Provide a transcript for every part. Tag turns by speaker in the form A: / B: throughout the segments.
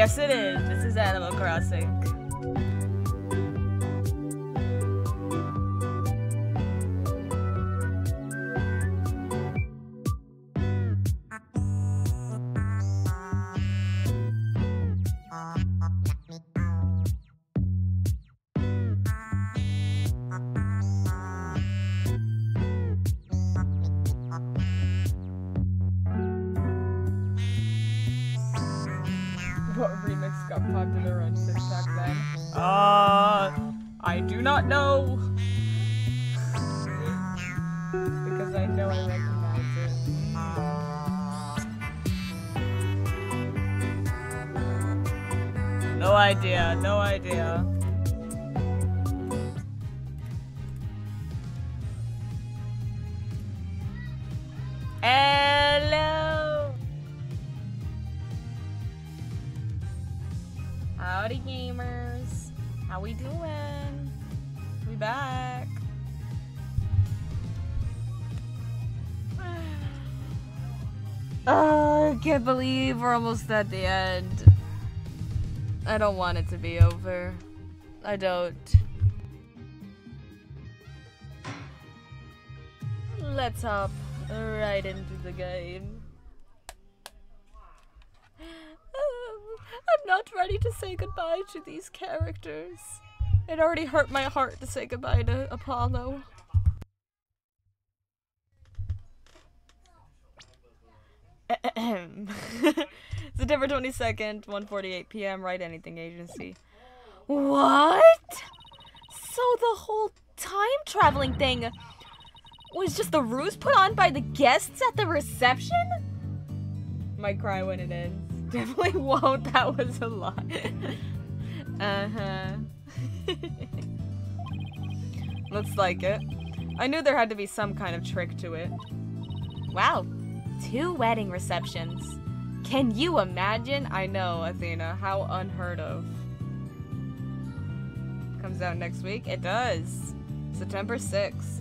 A: Yes, it is. This is Animal Crossing. We're almost at the end. I don't want it to be over. I don't. Let's hop right into the game. Um, I'm not ready to say goodbye to these characters. It already hurt my heart to say goodbye to Apollo. September 22nd, 1:48 p.m. Wright anything agency. What? So the whole time traveling thing was just the ruse put on by the guests at the reception? Might cry when it ends. Definitely won't. That was a lot. uh huh. Looks like it. I knew there had to be some kind of trick to it. Wow, two wedding receptions. Can you imagine? I know, Athena. How unheard of. Comes out next week? It does. September 6th.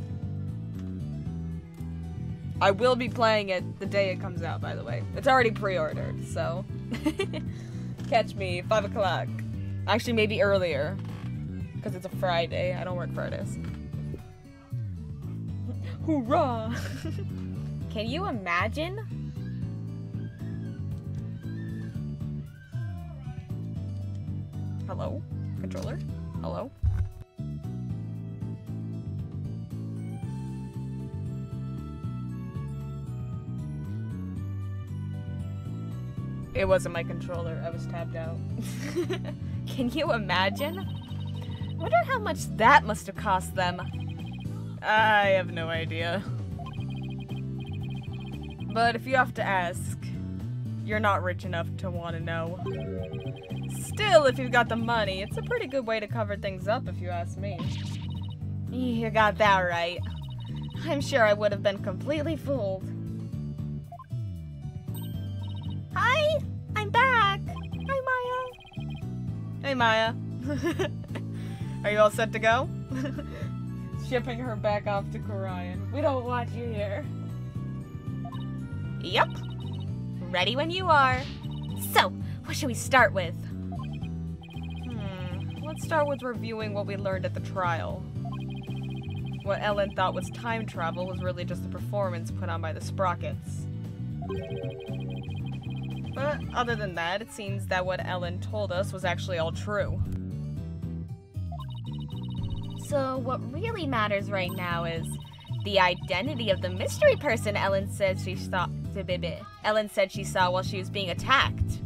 A: I will be playing it the day it comes out, by the way. It's already pre-ordered, so catch me 5 o'clock. Actually, maybe earlier, because it's a Friday. I don't work Fridays. Hoorah! Can you imagine? Hello? Controller? Hello? It wasn't my controller. I was tabbed out. Can you imagine? Wonder how much that must have cost them. I have no idea. But if you have to ask, you're not rich enough to want to know. Still, if you've got the money, it's a pretty good way to cover things up if you ask me. You got that right. I'm sure I would have been completely fooled. Hi, I'm back. Hi, Maya. Hey, Maya. Are you all set to go? Shipping her back off to Kurain. We don't want you here. Yep. Ready when you are. So, what should we start with? Hmm, let's start with reviewing what we learned at the trial. What Ellen thought was time travel was really just a performance put on by the Sprockets. But other than that, it seems that what Ellen told us was actually all true. So, what really matters right now is the identity of the mystery person Ellen said she saw. Ellen said she saw while she was being attacked.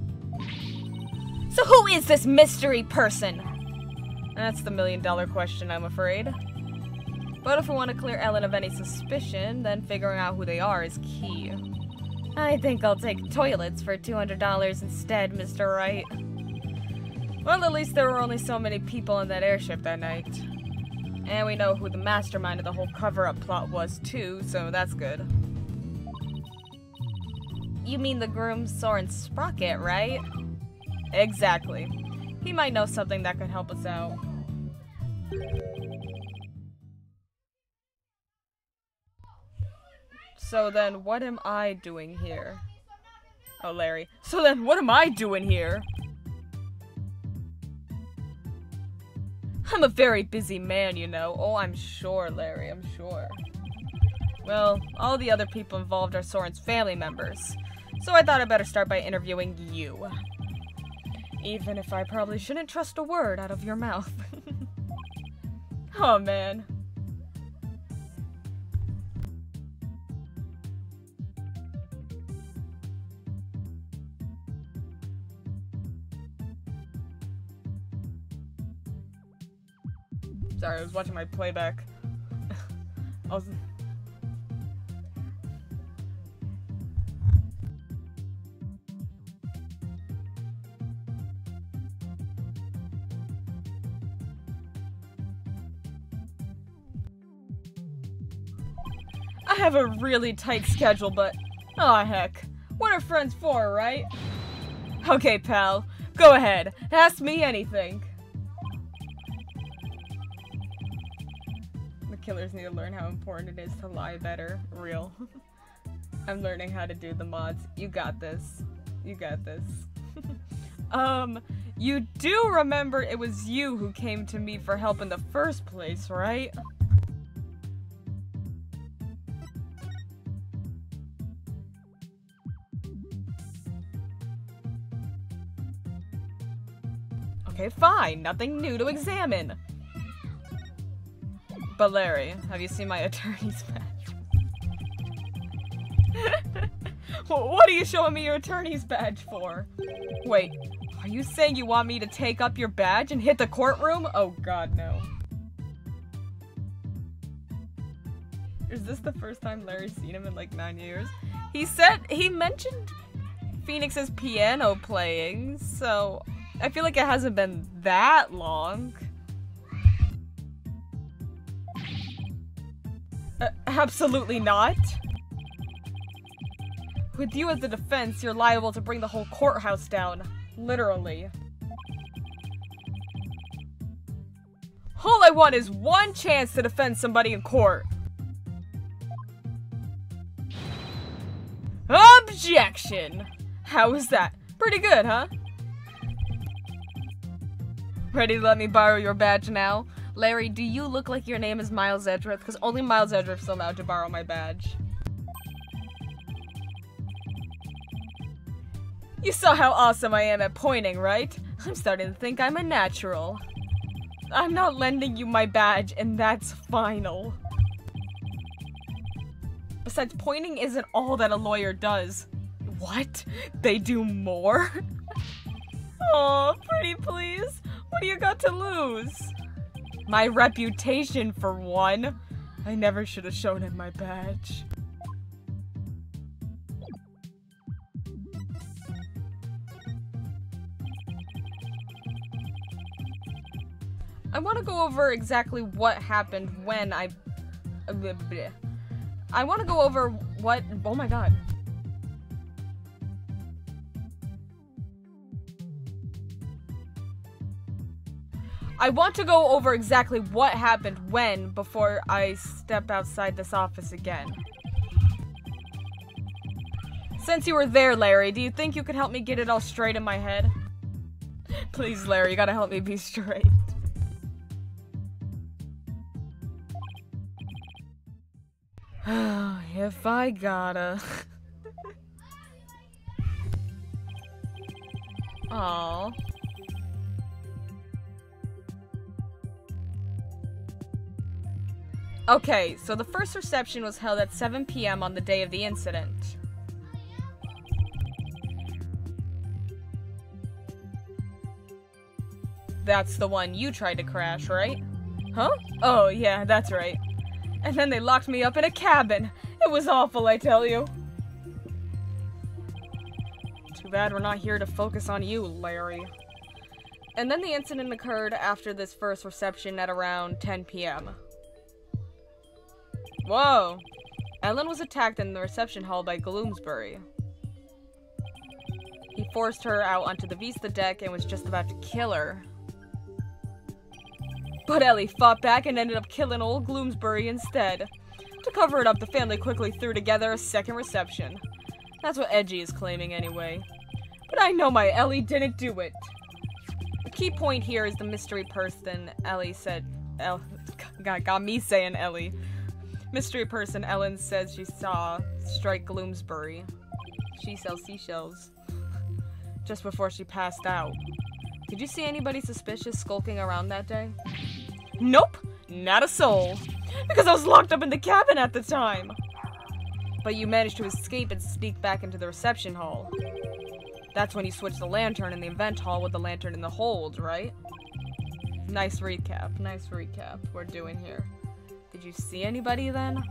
A: So, who is this mystery person? That's the million dollar question, I'm afraid. But if we want to clear Ellen of any suspicion, then figuring out who they are is key. I think I'll take toilets for $200 instead, Mr. Wright. Well, at least there were only so many people in that airship that night. And we know who the mastermind of the whole cover-up plot was, too, so that's good. You mean the groom Sorin Sprocket, right? Exactly. He might know something that could help us out. So then, what am I doing here? Oh, Larry. So then, what am I doing here? I'm a very busy man, you know. Oh, I'm sure, Larry, I'm sure. Well, all the other people involved are Sorin's family members. So I thought I'd better start by interviewing you. Even if I probably shouldn't trust a word out of your mouth. oh, man. Sorry, I was watching my playback. I was... I have a really tight schedule, but... oh heck. What are friends for, right? Okay, pal. Go ahead. Ask me anything. Killers need to learn how important it is to lie better. Real. I'm learning how to do the mods. You got this. You got this. um, you do remember it was you who came to me for help in the first place, right? Okay, fine. Nothing new to examine. But Larry, have you seen my attorney's badge? what are you showing me your attorney's badge for? Wait, are you saying you want me to take up your badge and hit the courtroom? Oh god, no. Is this the first time Larry's seen him in like nine years? He said, he mentioned Phoenix's piano playing, so I feel like it hasn't been that long. Absolutely not. With you as the defense, you're liable to bring the whole courthouse down. Literally. All I want is one chance to defend somebody in court. Objection! How was that? Pretty good, huh? Ready to let me borrow your badge now? Larry, do you look like your name is Miles Edgeworth? Because only Miles Edgeworth's allowed to borrow my badge. You saw how awesome I am at pointing, right? I'm starting to think I'm a natural. I'm not lending you my badge, and that's final. Besides, pointing isn't all that a lawyer does. What? They do more? oh, pretty please. What do you got to lose? My reputation, for one. I never should have shown him my badge. I want to go over exactly what happened when I... I want to go over what... Oh my god. I want to go over exactly what happened when before I step outside this office again. Since you were there, Larry, do you think you could help me get it all straight in my head? Please, Larry, you gotta help me be straight. if I gotta. Aww. Okay, so the first reception was held at 7 p.m. on the day of the incident. That's the one you tried to crash, right? Huh? Oh, yeah, that's right. And then they locked me up in a cabin. It was awful, I tell you. Too bad we're not here to focus on you, Larry. And then the incident occurred after this first reception at around 10 p.m. Whoa! Ellen was attacked in the reception hall by Gloomsbury. He forced her out onto the Vista deck and was just about to kill her. But Ellie fought back and ended up killing old Gloomsbury instead. To cover it up, the family quickly threw together a second reception. That's what Edgy is claiming anyway. But I know my Ellie didn't do it. The key point here is the mystery person Ellie said. El got, got me saying Ellie. Mystery person Ellen says she saw strike Gloomsbury. She sells seashells. Just before she passed out. Did you see anybody suspicious skulking around that day? Nope, not a soul. Because I was locked up in the cabin at the time. But you managed to escape and sneak back into the reception hall. That's when you switched the lantern in the event hall with the lantern in the hold, right? Nice recap, nice recap we're doing here. Did you see anybody then?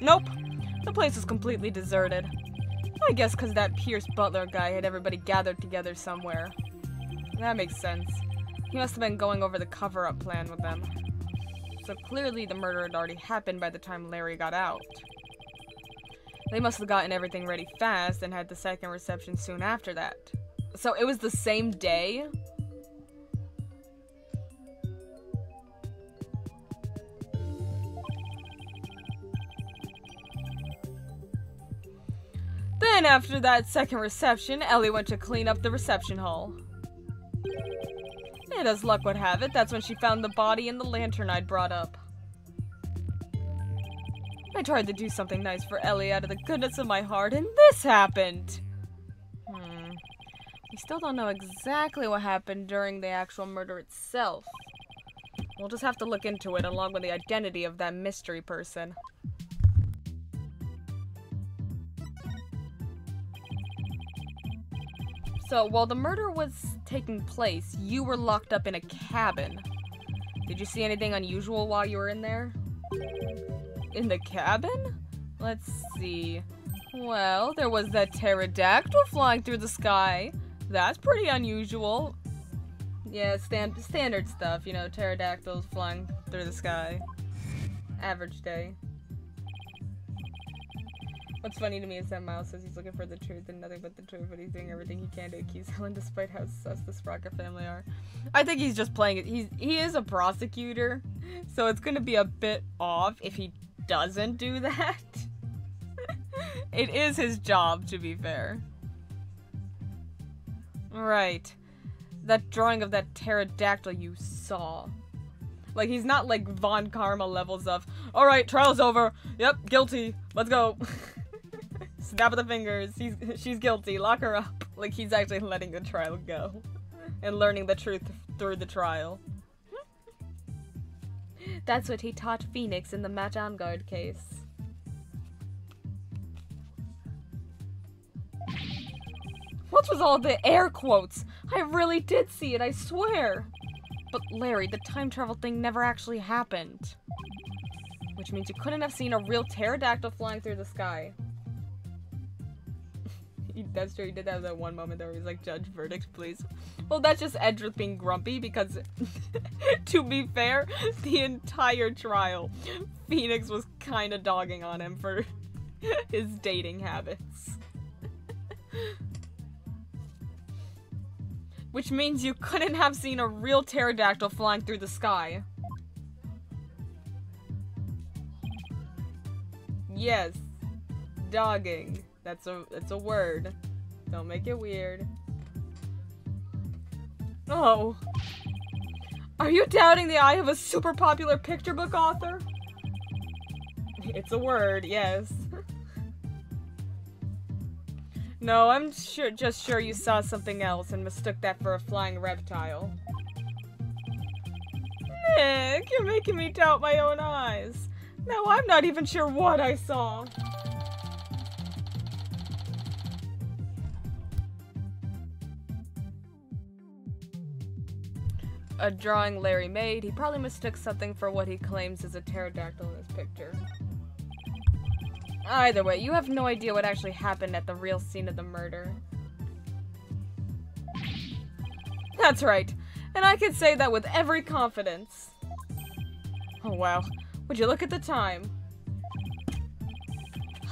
A: Nope. The place was completely deserted. I guess because that Pierce Butler guy had everybody gathered together somewhere. That makes sense. He must have been going over the cover-up plan with them. So clearly the murder had already happened by the time Larry got out. They must have gotten everything ready fast and had the second reception soon after that. So it was the same day? Then after that second reception, Ellie went to clean up the reception hall. And as luck would have it, that's when she found the body and the lantern I'd brought up. I tried to do something nice for Ellie out of the goodness of my heart, and this happened! Hmm. We still don't know exactly what happened during the actual murder itself. We'll just have to look into it along with the identity of that mystery person. So, while the murder was taking place, you were locked up in a cabin. Did you see anything unusual while you were in there? In the cabin? Let's see. Well, there was that pterodactyl flying through the sky. That's pretty unusual. Yeah, stand standard stuff, you know, pterodactyls flying through the sky. Average day. What's funny to me is that Miles says he's looking for the truth and nothing but the truth, but he's doing everything he can to accuse Helen despite how sus the Sprocket family are. I think he's just playing it. He's he is a prosecutor, so it's gonna be a bit off if he doesn't do that. it is his job, to be fair. Right. That drawing of that pterodactyl you saw. Like, he's not like Von Karma levels of, alright, trial's over. Yep, guilty. Let's go. Snap of the fingers. He's, she's guilty. Lock her up. Like he's actually letting the trial go. And learning the truth through the trial. That's what he taught Phoenix in the Matt Engarde case. What was all the air quotes? I really did see it, I swear. But Larry, the time travel thing never actually happened. Which means you couldn't have seen a real pterodactyl flying through the sky that's true. He did have that one moment where he was like, "Judge, verdict, please." Well, that's just Edgeworth being grumpy because, to be fair, the entire trial, Phoenix was kind of dogging on him for his dating habits. Which means you couldn't have seen a real pterodactyl flying through the sky. Yes. Dogging. That's a that's a word. Don't make it weird. Oh. Are you doubting the eye of a super popular picture book author? It's a word, yes. no, I'm sure just sure you saw something else and mistook that for a flying reptile. Nick, you're making me doubt my own eyes. Now I'm not even sure what I saw. A drawing Larry made, he probably mistook something for what he claims is a pterodactyl in his picture. Either way, you have no idea what actually happened at the real scene of the murder. That's right, and I can say that with every confidence. Oh wow, would you look at the time?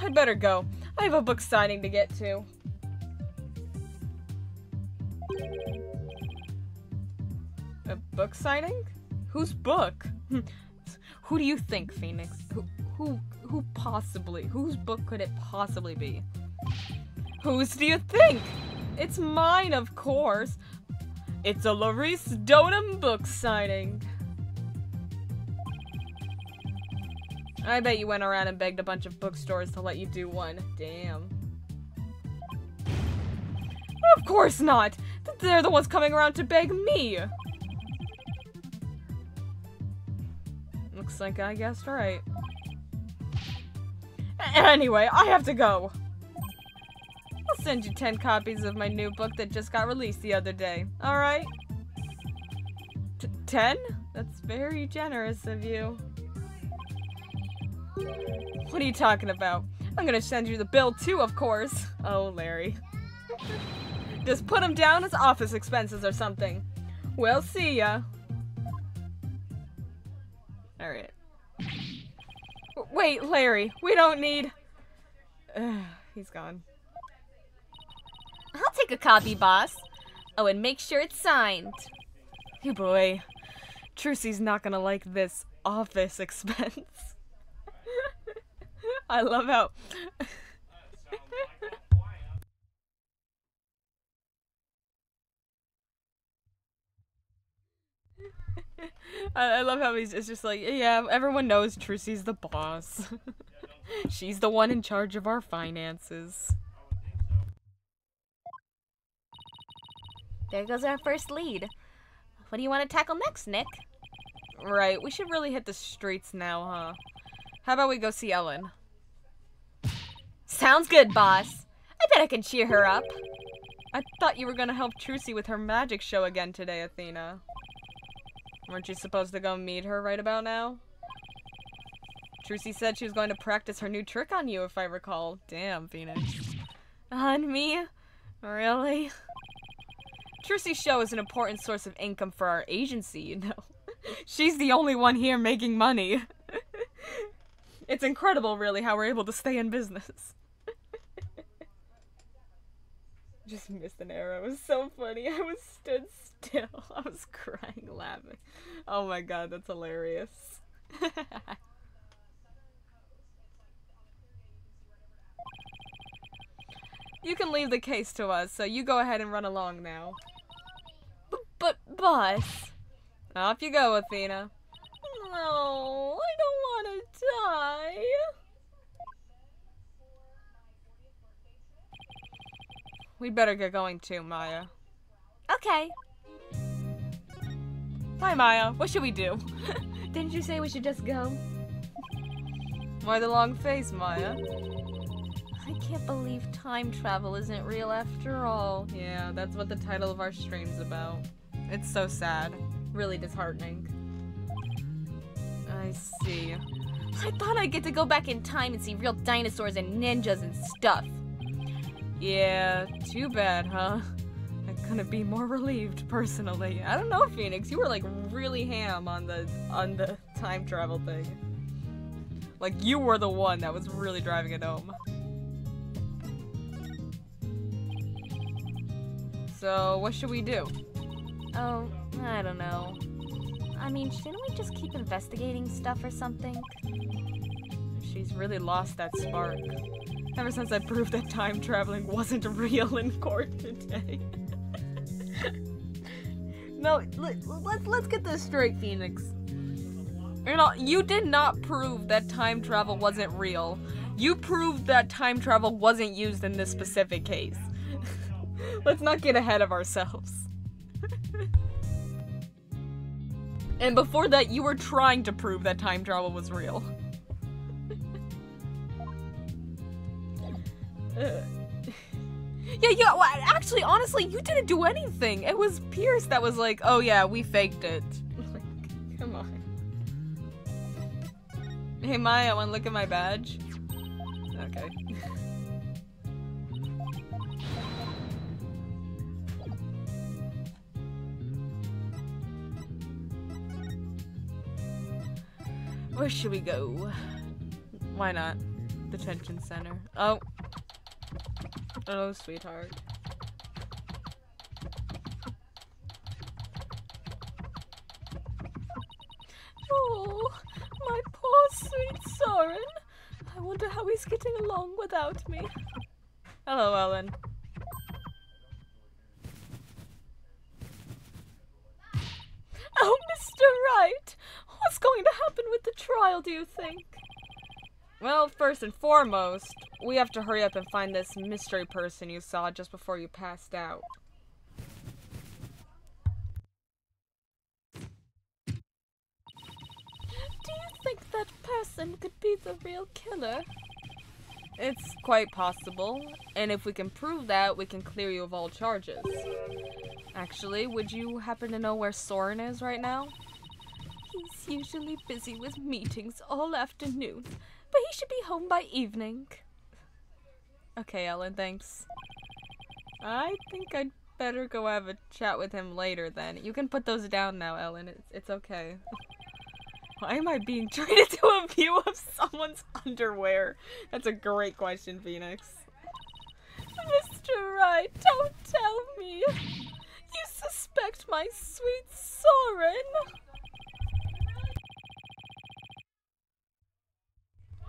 A: I'd better go. I have a book signing to get to. A book signing? Whose book? who do you think, Phoenix? Who, who, who possibly? Whose book could it possibly be? Whose do you think? It's mine, of course. It's a Laurice Deauxnim book signing. I bet you went around and begged a bunch of bookstores to let you do one. Damn. Of course not! They're the ones coming around to beg me! Looks like I guessed right. Anyway, I have to go. I'll send you 10 copies of my new book that just got released the other day. Alright? 10? That's very generous of you. What are you talking about? I'm gonna send you the bill too, of course. Oh, Larry. Just put them down as office expenses or something. We'll see ya. Alright. Wait, Larry, we don't need... he's gone.
B: I'll take a copy, boss. Oh, and make sure it's signed.
A: You boy. Trucy's not gonna like this office expense. I love how... I, I, love how he's it's just like, yeah, everyone knows Trucy's the boss. She's the one in charge of our finances.
B: There goes our first lead. What do you want to tackle next, Nick?
A: Right, we should really hit the streets now, huh? How about we go see Ellen?
B: Sounds good, boss. I bet I can cheer her up.
A: I thought you were gonna help Trucy with her magic show again today, Athena. Weren't you supposed to go meet her right about now? Trucy said she was going to practice her new trick on you, if I recall. Damn, Phoenix.
B: On me? Really?
A: Trucy's show is an important source of income for our agency, you know. She's the only one here making money. it's incredible, really, how we're able to stay in business. Just missed an arrow. It was so funny. I was stood still. I was crying laughing. Oh my god, that's hilarious. you can leave the case to us, so you go ahead and run along now.
B: B but, boss.
A: Off you go, Athena.
B: No, I don't want to die.
A: We'd better get going too, Maya.
B: Okay.
A: Hi, Maya. What should we do?
B: Didn't you say we should just go?
A: Why the long face, Maya?
B: I can't believe time travel isn't real after all.
A: Yeah, that's what the title of our stream's about. It's so sad. Really disheartening. I see.
B: I thought I'd get to go back in time and see real dinosaurs and ninjas and stuff.
A: Yeah, too bad, huh? I'm gonna be more relieved, personally. I don't know, Phoenix. You were like really ham on the on the time travel thing. Like you were the one that was really driving it home. So, what should we do?
B: Oh, I don't know. I mean, shouldn't we just keep investigating stuff or something?
A: She's really lost that spark. Ever since I proved that time traveling wasn't real in court today. no, let, let's let's get this straight, Phoenix. You know, you did not prove that time travel wasn't real. You proved that time travel wasn't used in this specific case. let's not get ahead of ourselves. and before that, you were trying to prove that time travel was real. Uh, yeah, yeah, well, actually, honestly, you didn't do anything. It was Pierce that was like, oh yeah, we faked it. Like, come on. Hey, Maya, wanna look at my badge? Okay. Where should we go? Why not? Detention center. Oh. Oh, sweetheart. Oh, my poor sweet Sorin. I wonder how he's getting along without me. Hello, Ellen. Oh, Mr. Wright! What's going to happen with the trial, do you think? Well, first and foremost, we have to hurry up and find this mystery person you saw just before you passed out.
B: Do you think that person could be the real killer?
A: It's quite possible, and if we can prove that, we can clear you of all charges. Actually, would you happen to know where Sorin is right now?
B: He's usually busy with meetings all afternoon, but he should be home by evening.
A: Okay, Ellen, thanks. I think I'd better go have a chat with him later then. You can put those down now, Ellen. It's, it's okay. Why am I being treated to a view of someone's underwear? That's a great question, Phoenix.
B: Mr. Wright, don't tell me. You suspect my sweet Sorin.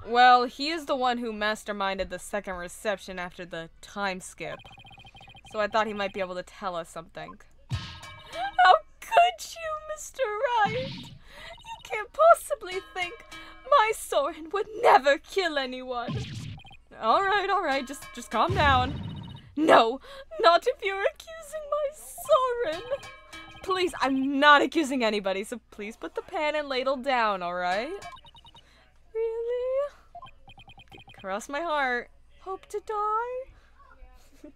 A: Well, he is the one who masterminded the second reception after the time skip. So I thought he might be able to tell us something.
B: How could you, Mr. Wright? You can't possibly think my Sorin would never kill anyone.
A: Alright, alright, just just calm down.
B: No, not if you're accusing my Sorin.
A: Please, I'm not accusing anybody, so please put the pan and ladle down, alright?
B: Really?
A: Cross my heart.
B: Hope to die?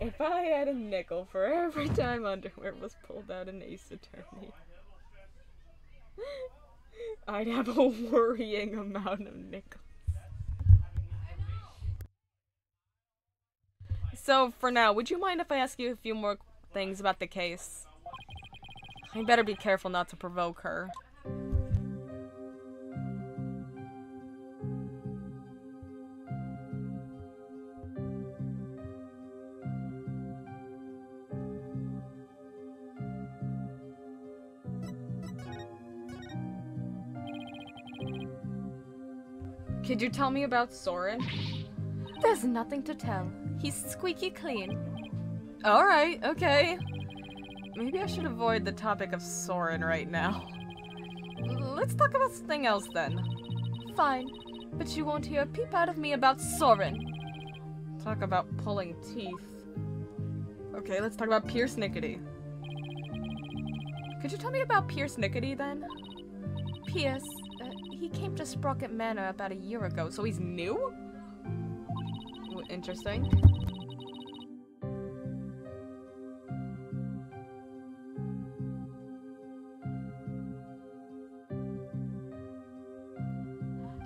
A: if I had a nickel for every time underwear was pulled out in Ace Attorney, I'd have a worrying amount of nickels. So, for now, would you mind if I ask you a few more things about the case? I better be careful not to provoke her. Could you tell me about Sorin?
B: There's nothing to tell. He's squeaky clean.
A: Alright, okay. Maybe I should avoid the topic of Sorin right now. Let's talk about something else then.
B: Fine, but you won't hear a peep out of me about Sorin.
A: Talk about pulling teeth. Okay, let's talk about Pierce Nichody. Could you tell me about Pierce Nichody then?
B: Pierce, he came to Sprocket Manor about a year ago,
A: so he's new? Interesting.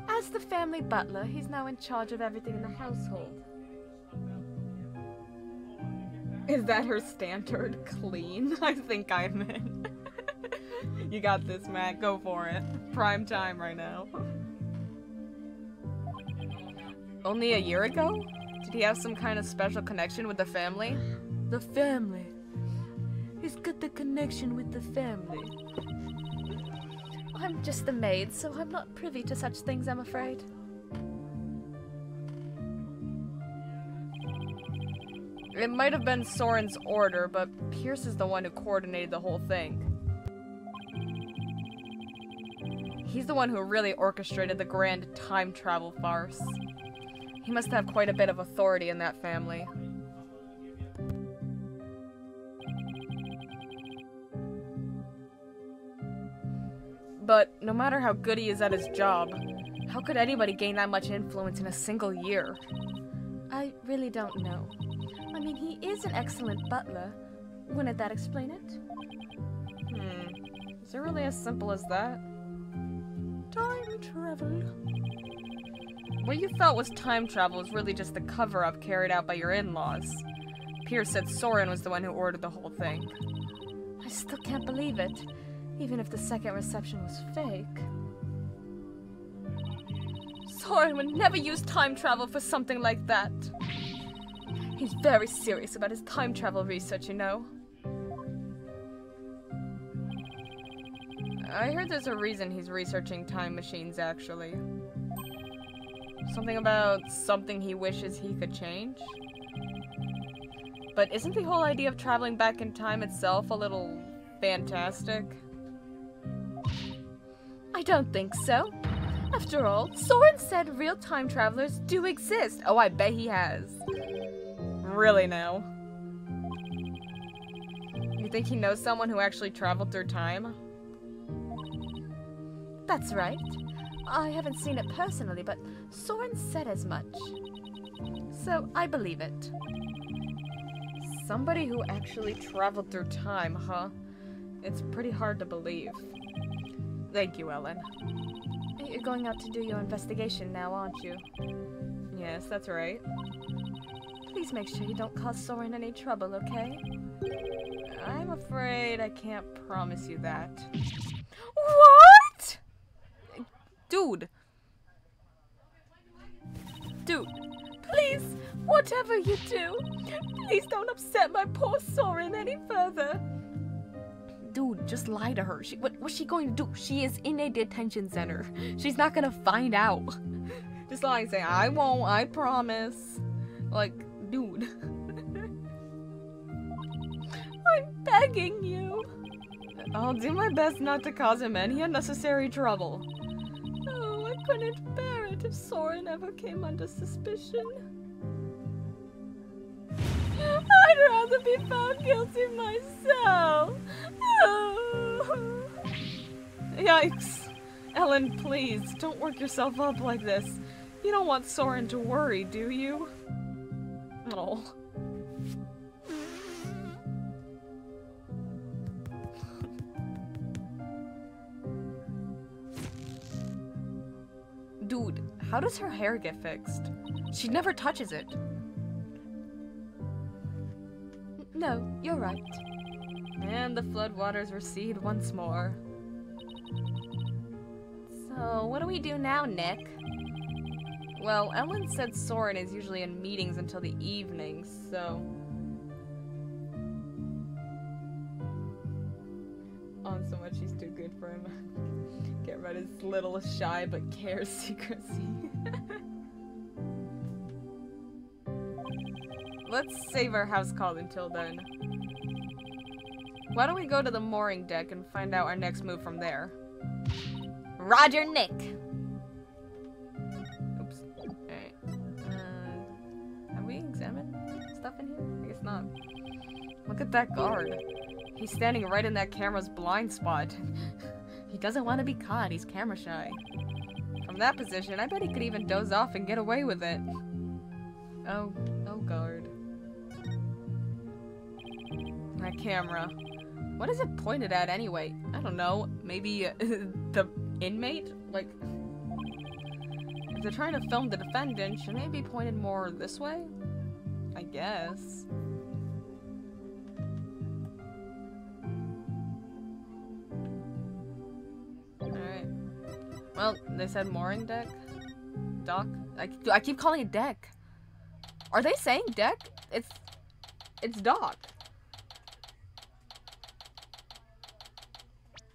B: As the family butler, he's now in charge of everything in the household.
A: Is that her standard clean? I think I'm in. You got this, Matt. Go for it. Prime time right now. Only a year ago? Did he have some kind of special connection with the family?
B: The family. He's got the connection with the family. I'm just the maid, so I'm not privy to such things, I'm afraid.
A: It might have been Sorin's order, but Pierce is the one who coordinated the whole thing. He's the one who really orchestrated the grand time travel farce. He must have quite a bit of authority in that family. But no matter how good he is at his job, how could anybody gain that much influence in a single year?
B: I really don't know. I mean, he is an excellent butler. Wouldn't that explain it?
A: Hmm. Is it really as simple as that?
B: Time travel.
A: What you thought was time travel was really just the cover up carried out by your in laws. Pierce said Sorin was the one who ordered the whole thing.
B: I still can't believe it, even if the second reception was fake.
A: Sorin would never use time travel for something like that. He's very serious about his time travel research, you know. I heard there's a reason he's researching time machines, actually. Something about something he wishes he could change? But isn't the whole idea of traveling back in time itself a little fantastic?
B: I don't think so. After all, Sorin said real time travelers do exist.
A: Oh, I bet he has. Really now? You think he knows someone who actually traveled through time?
B: That's right. I haven't seen it personally, but Sorin said as much. So I believe it.
A: Somebody who actually traveled through time, huh? It's pretty hard to believe. Thank you, Ellen.
B: You're going out to do your investigation now, aren't you?
A: Yes, that's right.
B: Please make sure you don't cause Sorin any trouble, okay?
A: I'm afraid I can't promise you that.
B: What?
A: Dude! Dude,
B: please, whatever you do, please don't upset my poor Sorin any further.
A: Dude, just lie to her. She, what, what's she going to do? She is in a detention center. She's not gonna find out. Just lie and say, I won't, I promise. Like, dude.
B: I'm begging you.
A: I'll do my best not to cause him any unnecessary trouble.
B: Couldn't bear it if Sorin ever came under suspicion. I'd rather be found guilty myself.
A: Yikes. Ellen, please, don't work yourself up like this. You don't want Sorin to worry, do you? Oh. Dude, how does her hair get fixed? She never touches it.
B: No, you're right.
A: And the floodwaters recede once more. So, what do we do now, Nick? Well, Ellen said Sorin is usually in meetings until the evening, so... On so much he's too good for him. Of his little shy but cares secrecy. Let's save our house call until then. Why don't we go to the mooring deck and find out our next move from there? Roger Nick! Oops. Alright. Uh, have we examined stuff in here? I guess not. Look at that guard. He's standing right in that camera's blind spot. he doesn't want to be caught, he's camera shy. From that position, I bet he could even doze off and get away with it. Oh, oh guard. That camera. What is it pointed at anyway? I don't know. Maybe uh, the inmate? Like, if they're trying to film the defendant, shouldn't it be pointed more this way? I guess. Well, they said mooring deck? Dock? I, I keep calling it deck. Are they saying deck? It's... It's dock.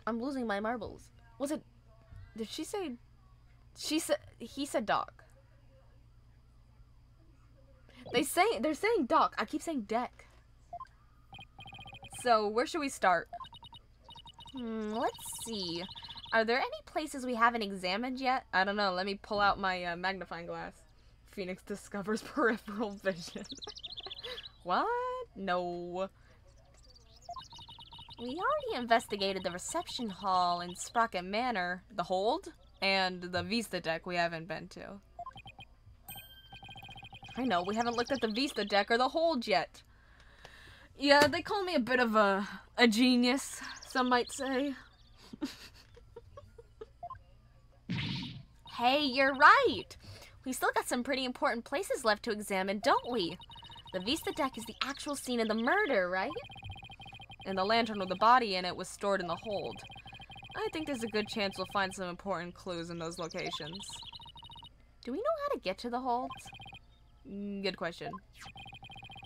A: I'm losing my marbles. Was it Did she say? She said he said dock. They say they're saying dock. I keep saying deck. So where should we start? Hmm, let's see. Are there any places we haven't examined yet? I don't know. Let me pull out my uh, magnifying glass. Phoenix discovers peripheral vision. what? No. We already investigated the reception hall in Sprocket Manor, the hold, and the Vista deck we haven't been to. I know, we haven't looked at the Vista deck or the hold yet. Yeah, they call me a bit of a, a genius, some might say. hey, you're right! We still got some pretty important places left to examine, don't we? The Vista deck is the actual scene of the murder, right? And the lantern with the body in it was stored in the hold. I think there's a good chance we'll find some important clues in those locations. Do we know how to get to the hold? Mm, good question.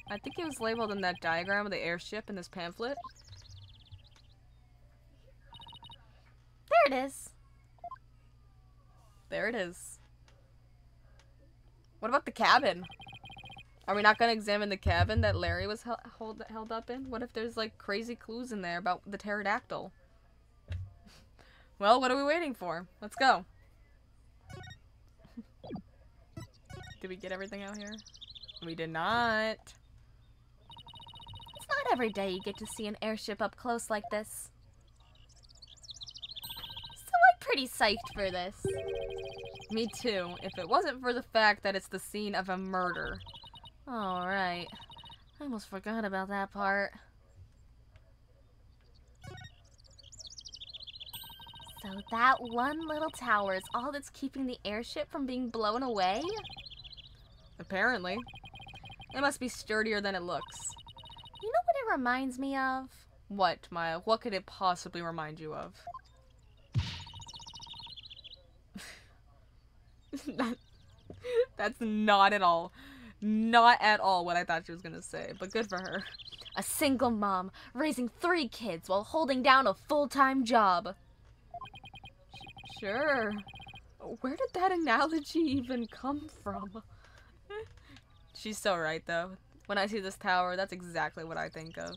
A: I think it was labeled in that diagram of the airship in this pamphlet. There it is. There it is. What about the cabin? Are we not going to examine the cabin that Larry was held, hold, held up in? What if there's like crazy clues in there about the pterodactyl? well, what are we waiting for? Let's go. did we get everything out here? We did not. It's not every day you get to see an airship up close like this. Pretty psyched for this. Me too, if it wasn't for the fact that it's the scene of a murder. Alright. I almost forgot about that part. So that one little tower is all that's keeping the airship from being blown away? Apparently. It must be sturdier than it looks. You know what it reminds me of? What, Maya? What could it possibly remind you of? that, that's not at all not at all what I thought she was gonna say, but good for her. A single mom raising three kids while holding down a full time job. Sure. Where did that analogy even come from? She's so right, though. When I see this tower, that's exactly what I think of.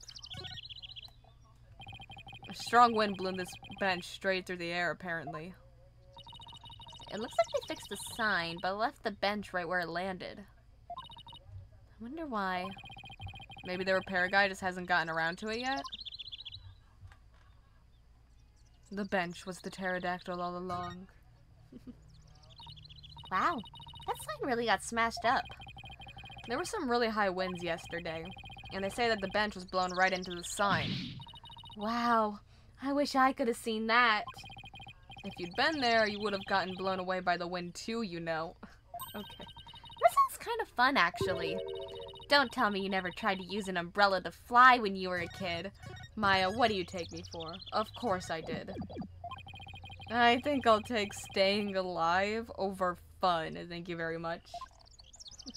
A: A strong wind blew this bench straight through the air, apparently. It looks like they fixed the sign, but left the bench right where it landed. I wonder why. Maybe the repair guy just hasn't gotten around to it yet? The bench was the pterodactyl all along. wow, that sign really got smashed up. There were some really high winds yesterday, and they say that the bench was blown right into the sign. Wow, I wish I could have seen that. If you'd been there, you would have gotten blown away by the wind too, you know. okay This sounds kind of fun, actually. Don't tell me you never tried to use an umbrella to fly when you were a kid. Maya, what do you take me for? Of course I did. I think I'll take staying alive over fun. Thank you very much.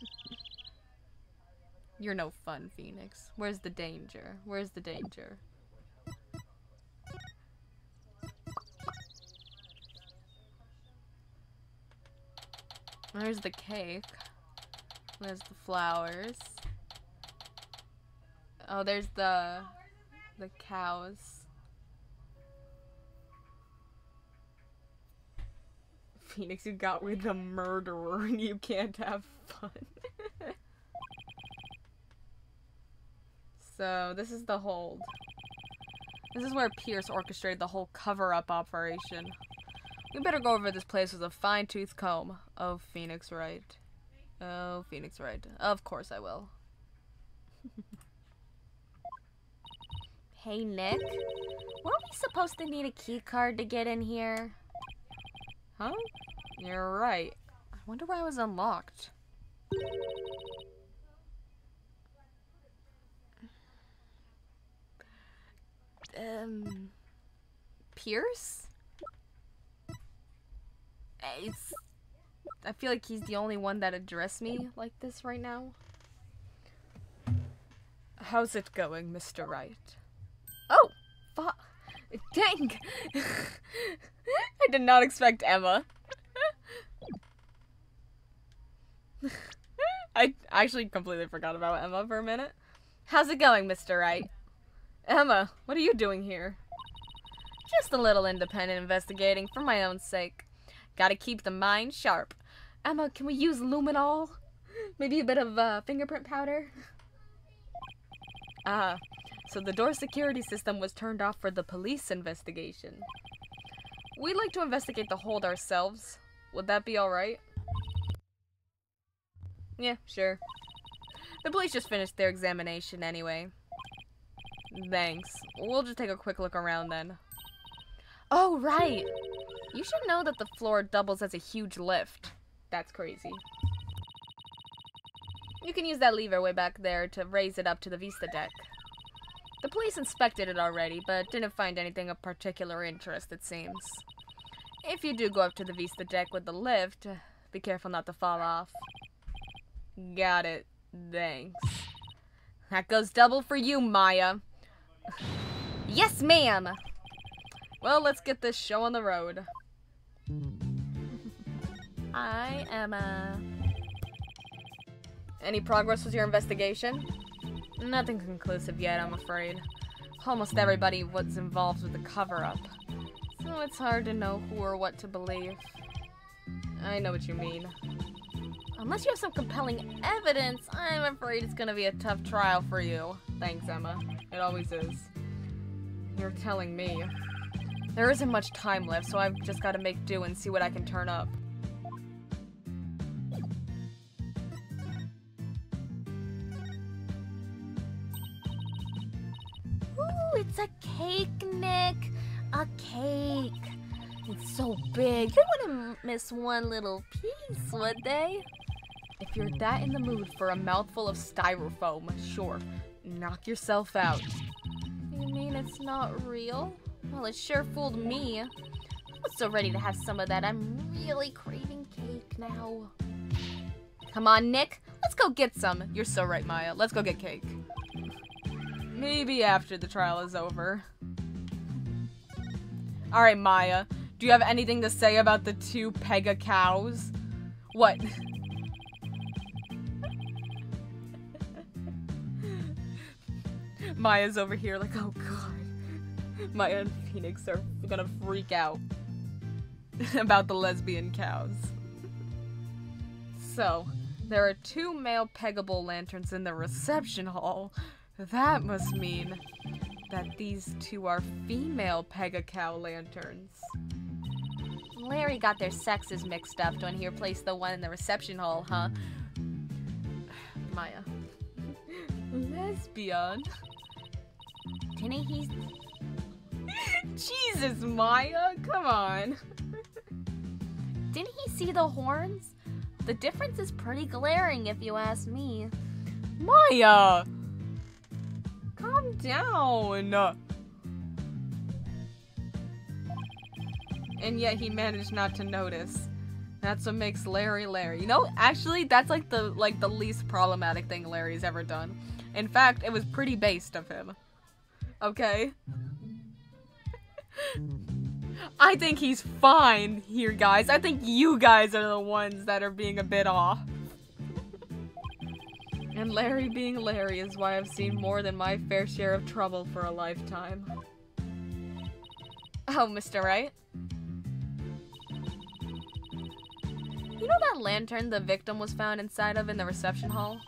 A: You're no fun, Phoenix. Where's the danger? Where's the danger? There's the cake. There's the flowers. Oh, there's the the cows. Phoenix, you got with the murderer and you can't have fun. so, this is the hold. This is where Pierce orchestrated the whole cover-up operation. We better go over this place with a fine-tooth comb. Oh, Phoenix, right. Oh, Phoenix right. Of course I will. hey, Nick. Weren't we supposed to need a key card to get in here? Huh? You're right. I wonder why I was unlocked. Um... Pierce? It's I feel like he's the only one that addressed me like this right now. How's it going, Mr. Wright? Oh, fuck. Dang! I did not expect Ema. I actually completely forgot about Ema for a minute. How's it going, Mr. Wright? Ema, what are you doing here? Just a little independent investigating for my own sake. Gotta keep the mind sharp. Ema, can we use luminol? Maybe a bit of uh, fingerprint powder? Ah, so the door security system was turned off for the police investigation. We'd like to investigate the hold ourselves. Would that be alright? Yeah, sure. The police just finished their examination anyway. Thanks. We'll just take a quick look around then. Oh, right! You should know that the floor doubles as a huge lift. That's crazy. You can use that lever way back there to raise it up to the Vista deck. The police inspected it already, but didn't find anything of particular interest, it seems. If you do go up to the Vista deck with the lift, be careful not to fall off. Got it. Thanks. That goes double for you, Maya. yes, ma'am! Well, let's get this show on the road. I am a... Any progress with your investigation? Nothing conclusive yet, I'm afraid. Almost everybody was involved with the cover-up. So it's hard to know who or what to believe. I know what you mean. Unless you have some compelling evidence, I'm afraid it's gonna be a tough trial for you. Thanks, Ema. It always is. You're telling me. There isn't much time left, so I've just gotta make do and see what I can turn up. Ooh, it's a cake, Nick. A cake. It's so big. They wouldn't miss one little piece, would they? If you're that in the mood for a mouthful of styrofoam, sure, knock yourself out. You mean it's not real? Well, it sure fooled me. I'm so ready to have some of that. I'm really craving cake now. Come on, Nick. Let's go get some. You're so right, Maya. Let's go get cake. Maybe after the trial is over. Alright, Maya. Do you have anything to say about the two Pega cows? What? Maya's over here like, oh god. Maya and Phoenix are gonna freak out about the lesbian cows. So, there are two male peggable lanterns in the reception hall. That must mean that these two are female Pega cow lanterns. Larry got their sexes mixed up when he replaced the one in the reception hall, huh? Maya. Lesbian? Didn't he? Jesus, Maya, come on. Didn't he see the horns? The difference is pretty glaring if you ask me. Maya! Calm down. And yet he managed not to notice. That's what makes Larry Larry. You know, actually, that's like the like the least problematic thing Larry's ever done. In fact, it was pretty based of him. Okay? I think he's fine here, guys. I think you guys are the ones that are being a bit off. and Larry being Larry is why I've seen more than my fair share of trouble for a lifetime. Oh, Mr. Wright? You know that lantern the victim was found inside of in the reception hall?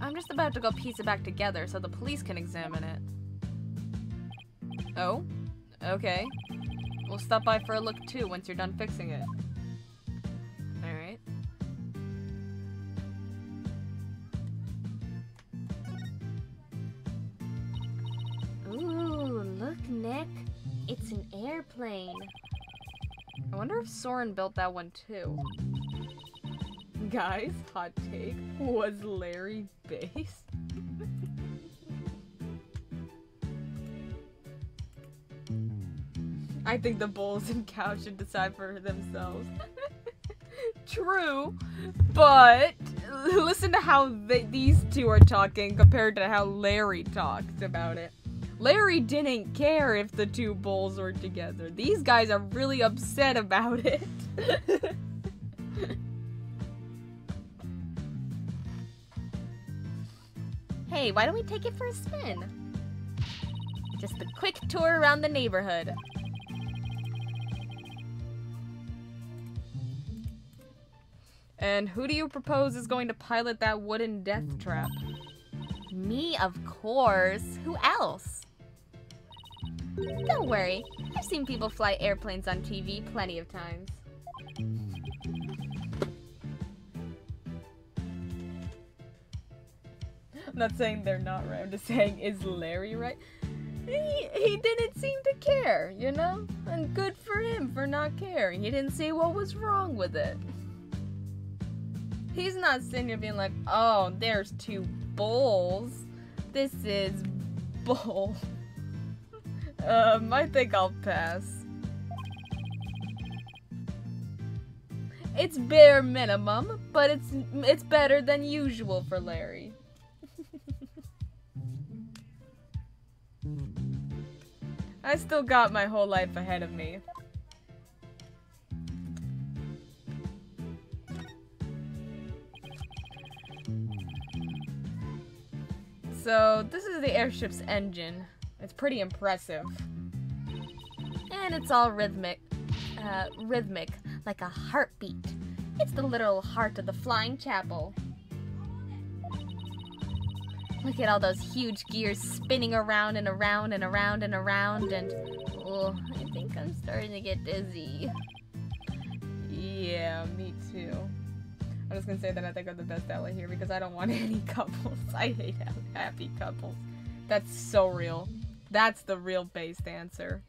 A: I'm just about to go piece it back together so the police can examine it. Oh? Okay. We'll stop by for a look too once you're done fixing it. Alright.
B: Ooh, look, Nick. It's an airplane.
A: I wonder if Sorin built that one too. Guys, hot take. Was Larry based? I think the bulls and cows should decide for themselves. True, but listen to how they, these two are talking compared to how Larry talked about it. Larry didn't care if the two bulls were together. These guys are really upset about it. hey, why don't we take it for a spin? Just a quick tour around the neighborhood. And who do you propose is going to pilot that wooden death trap?
B: Me, of course. Who else? Don't worry. I've seen people fly airplanes on TV plenty of times.
A: I'm not saying they're not right. I'm just saying, is Larry right? He, he didn't seem to care, you know? And good for him for not caring. He didn't see what was wrong with it. He's not sitting here being like, oh, there's two bulls. This is bull. um, I think I'll pass. It's bare minimum, but it's it's better than usual for Larry. I still got my whole life ahead of me. So, this is the airship's engine. It's pretty impressive.
B: And it's all rhythmic. Uh, rhythmic, like a heartbeat. It's the literal heart of the flying chapel. Look at all those huge gears spinning around and around and around and around and... Oh, I think I'm starting to get dizzy.
A: Yeah, me too. I'm just gonna say that I think I'm the best ally here because I don't want any couples. I hate happy couples. That's so real. That's the real based answer.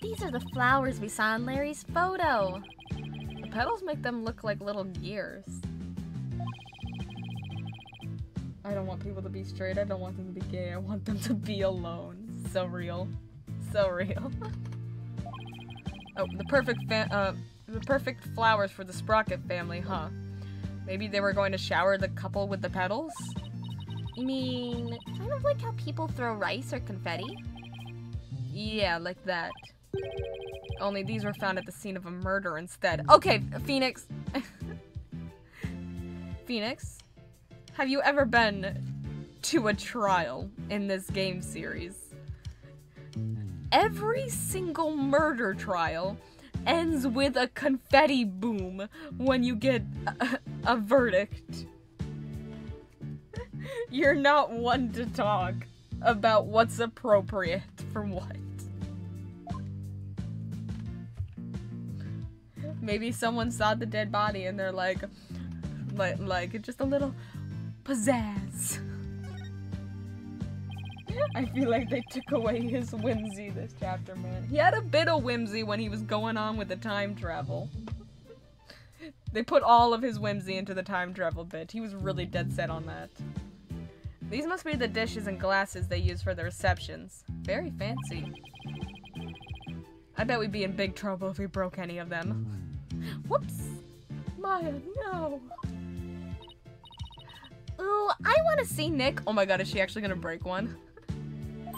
B: These are the flowers we saw in Larry's photo.
A: The petals make them look like little gears. I don't want people to be straight. I don't want them to be gay. I want them to be alone. So real. So real. oh, the perfect uh, the perfect flowers for the Sprocket family, huh? Maybe they were going to shower the couple with the petals?
B: You mean, kind of like how people throw rice or confetti?
A: Yeah, like that. Only these were found at the scene of a murder instead. Okay, Phoenix. Phoenix, have you ever been to a trial in this game series? Every single murder trial ends with a confetti boom when you get a, a verdict. You're not one to talk about what's appropriate for what. Maybe someone saw the dead body and they're like, like, like just a little pizzazz. I feel like they took away his whimsy this chapter, man. He had a bit of whimsy when he was going on with the time travel. They put all of his whimsy into the time travel bit. He was really dead set on that. These must be the dishes and glasses they use for the receptions. Very fancy. I bet we'd be in big trouble if we broke any of them. Whoops! Maya, no!
B: Ooh, I want to see Nick.
A: Oh my god, is she actually gonna break one?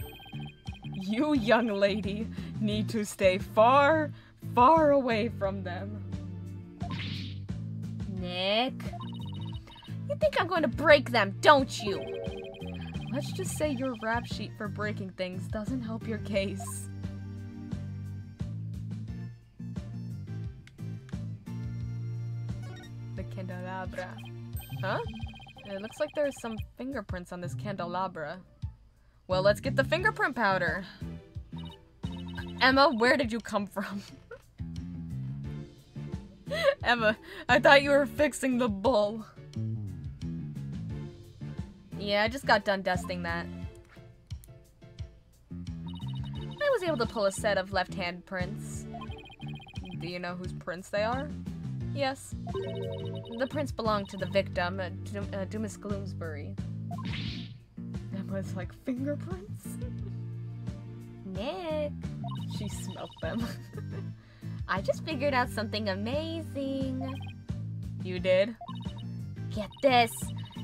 A: you, young lady, need to stay far, far away from them.
B: Nick? You think I'm going to break them, don't you?
A: Let's just say your rap sheet for breaking things doesn't help your case. Candelabra. Huh? It looks like there's some fingerprints on this candelabra. Well, let's get the fingerprint powder. Ema, where did you come from? Ema, I thought you were fixing the bull. Yeah, I just got done dusting that. I was able to pull a set of left-hand prints. Do you know whose prints they are? Yes. The prints belonged to the victim, uh, Dumas Gloomsbury. That was like fingerprints.
B: Nick,
A: She smelt them.
B: I just figured out something amazing.
A: you did?
B: Get this.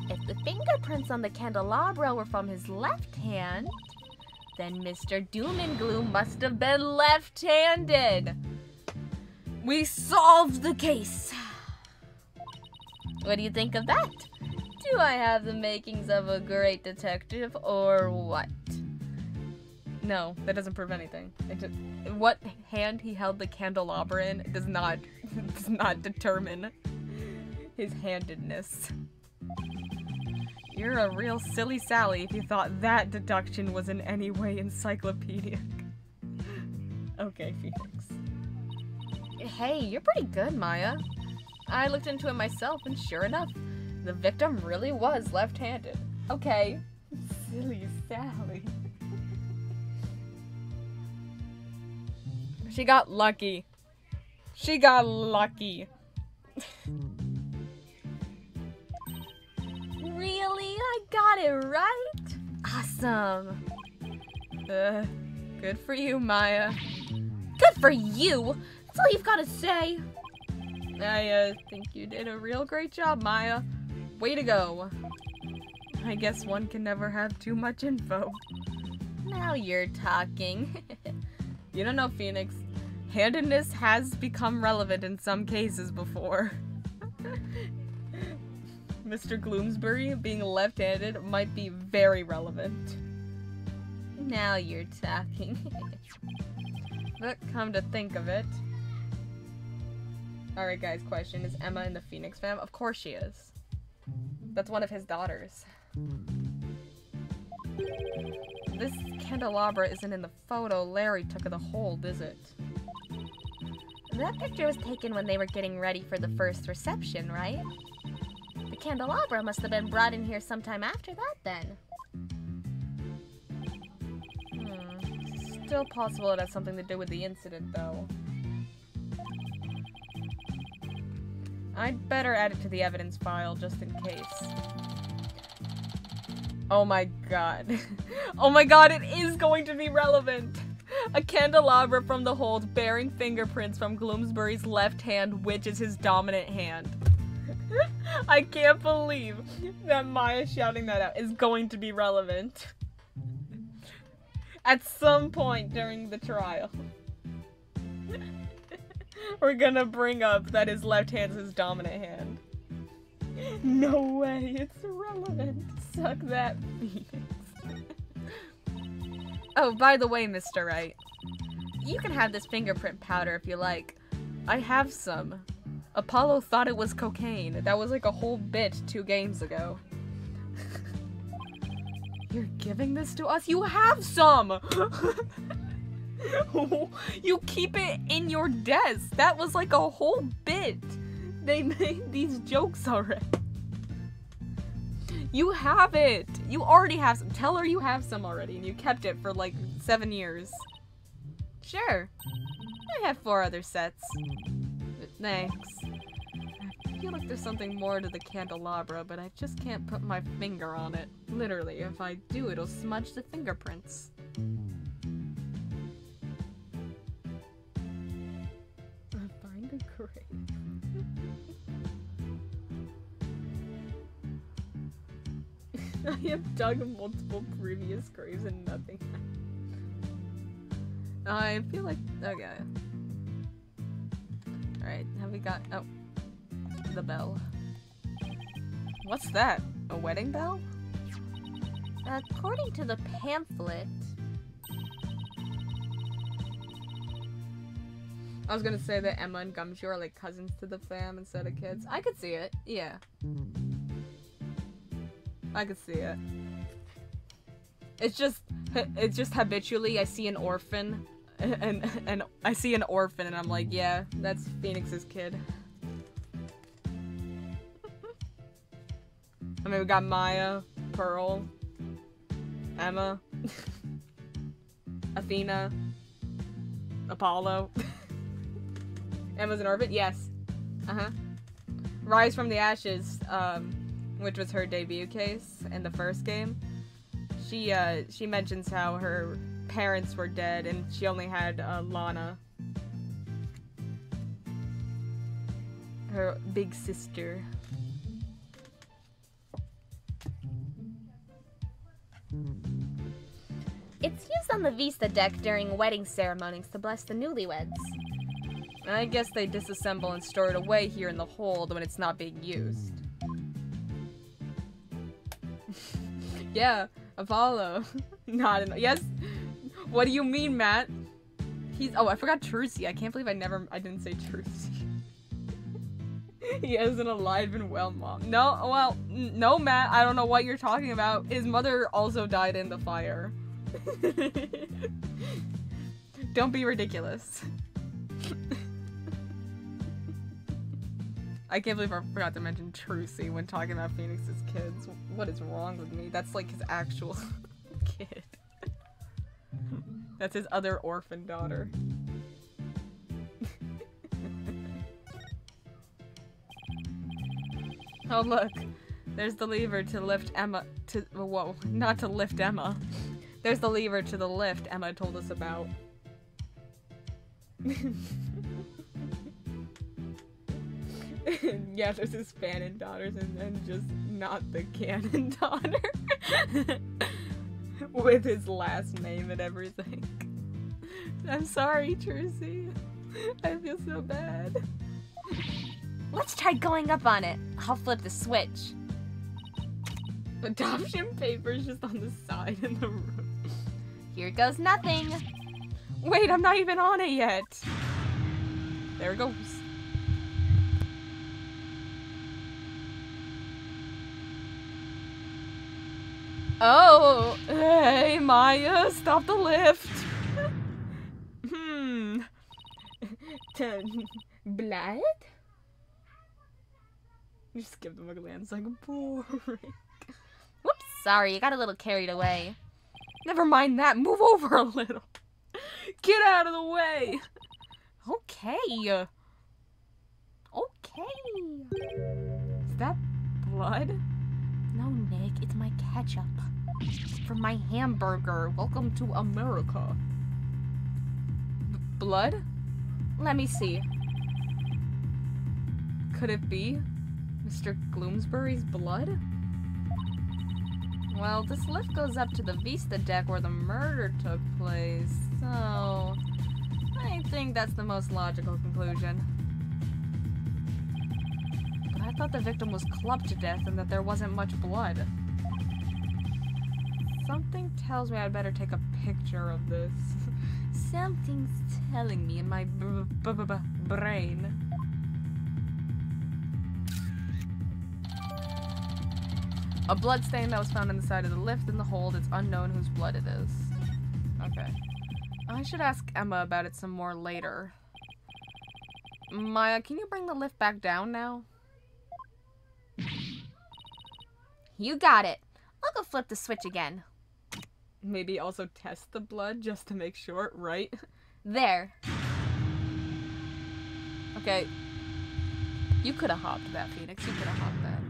B: If the fingerprints on the candelabra were from his left hand, then Mr. Doom and Gloom must have been left handed. We solved the case. What do you think of that? Do I have the makings of a great detective or what?
A: No, that doesn't prove anything. Just, what hand he held the candelabra in does not does not determine his handedness. You're a real silly Sally if you thought that deduction was in any way encyclopedic. okay, Phoenix.
B: Hey, you're pretty good, Maya. I looked into it myself, and sure enough, the victim really was left handed. Okay.
A: Silly Sally. she got lucky. She got lucky.
B: Really? I got it right? Awesome.
A: Uh, good for you, Maya.
B: Good for you! That's all you've got to say.
A: I uh, think you did a real great job, Maya. Way to go. I guess one can never have too much info.
B: Now you're talking.
A: You don't know, Phoenix. Handedness has become relevant in some cases before. Mr. Gloomsbury being left handed might be very relevant.
B: now you're talking.
A: But come to think of it. Alright, guys, question Is Ema in the Phoenix fam? Of course she is. That's one of his daughters. This candelabra isn't in the photo Larry took of the hold, is it?
B: that picture was taken when they were getting ready for the first reception, right? The candelabra must have been brought in here sometime after that, then.
A: Hmm. Still possible it has something to do with the incident, though. I'd better add it to the evidence file just in case. Oh my god. oh my god, it is going to be relevant! A candelabra from the hold bearing fingerprints from Gloomsbury's left hand, which is his dominant hand. I can't believe that Maya shouting that out is going to be relevant. At some point during the trial. We're gonna bring up that his left hand's his dominant hand. No way, it's irrelevant. Suck that, Phoenix. oh, by the way, Mr. Wright, you can have this fingerprint powder if you like. I have some. Apollo thought it was cocaine. That was like a whole bit two games ago. You're giving this to us? You have some! you keep it in your desk. That was like a whole bit. They made these jokes already. You have it. You already have some. Tell her you have some already, and you kept it for like seven years. Sure. I have four other sets. Thanks. I feel like there's something more to the candelabra, but I just can't put my finger on it. Literally, if I do, it'll smudge the fingerprints. Grave. I have dug multiple previous graves and nothing. Oh, I feel like okay. Alright, have we got oh the bell. What's that? A wedding bell?
B: According to the pamphlet,
A: I was gonna say that Ema and Gumshoe are like cousins to the fam instead of kids. I could see it. Yeah. I could see it. It's just, it's just habitually I see an orphan, and and I see an orphan and I'm like, yeah, that's Phoenix's kid. I mean, we got Maya, Pearl, Ema, Athena, Apollo. Ema's an orphan? Yes. Uh huh. Rise from the Ashes, um, which was her debut case in the first game. she uh she mentions how her parents were dead and she only had uh, Lana, her big sister.
B: It's used on the Vista deck during wedding ceremonies to bless the newlyweds.
A: I guess they disassemble and store it away here in the hold when it's not being used. yeah, Apollo. not in yes. What do you mean, Matt? He's oh, I forgot Trucy. I can't believe I never I didn't say Trucy. he an alive and well mom. No, well, no, Matt. I don't know what you're talking about. His mother also died in the fire. don't be ridiculous. I can't believe I forgot to mention Trucy when talking about Phoenix's kids. What is wrong with me? That's like his actual kid. That's his other orphan daughter. oh look, there's the lever to lift Ema to whoa, not to lift Ema. There's the lever to the lift Ema told us about. yeah, there's his Fanon daughters and then just not the canon daughter. With his last name and everything. I'm sorry, Trucy. I feel so bad.
B: Let's try going up on it. I'll flip the switch.
A: Adoption papers just on the side in the room.
B: Here goes nothing.
A: Wait, I'm not even on it yet. There it goes. Oh, hey, Maya, stop the lift. hmm. Blood? You just give them a glance like boring.
B: Whoops, sorry, you got a little carried away.
A: Never mind that, move over a little. Get out of the way.
B: Okay. Okay.
A: Is that blood?
B: It's my ketchup. For my hamburger. Welcome to America.
A: B blood?
B: Let me see.
A: Could it be Mr. Gloomsbury's blood? Well, this lift goes up to the Vista deck where the murder took place, so I think that's the most logical conclusion. But I thought the victim was clubbed to death and that there wasn't much blood. Something tells me I'd better take a picture of this. Something's telling me in my brain. A blood stain that was found in the side of the lift in the hold. It's unknown whose blood it is. Okay. I should ask Ema about it some more later. Maya, can you bring the lift back down now?
B: You got it. I'll go flip the switch again.
A: Maybe also test the blood just to make sure, right?
B: There.
A: Okay. You could have hopped that, Phoenix. You could have hopped that.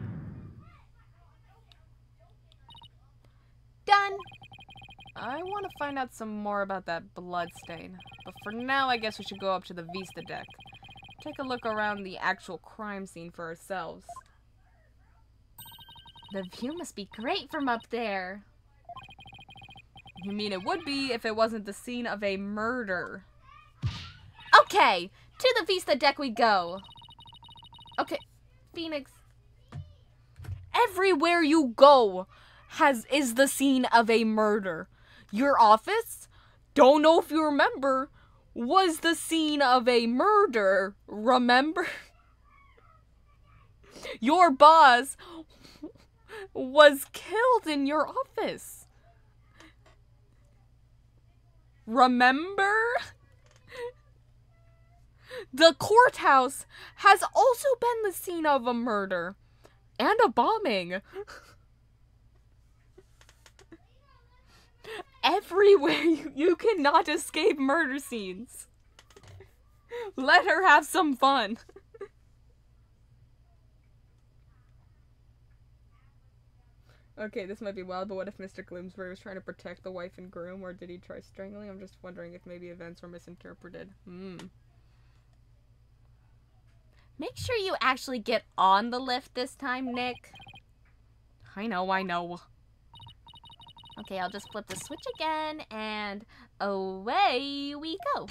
B: Done.
A: I want to find out some more about that blood stain. But for now, I guess we should go up to the Vista deck. Take a look around the actual crime scene for ourselves.
B: The view must be great from up there.
A: You mean it would be if it wasn't the scene of a murder.
B: Okay, to the Vista deck we go. Okay, Phoenix.
A: Everywhere you go has is the scene of a murder. Your office, don't know if you remember, was the scene of a murder. Remember? Your boss was killed in your office. Remember? The courthouse has also been the scene of a murder and a bombing. Everywhere you, you cannot escape murder scenes. Let her have some fun. Okay, this might be wild, but what if Mr. Gloomsbury was trying to protect the wife and groom, or did he try strangling? I'm just wondering if maybe events were misinterpreted. Hmm.
B: Make sure you actually get on the lift this time, Nick.
A: I know, I know.
B: Okay, I'll just flip the switch again, and away we go.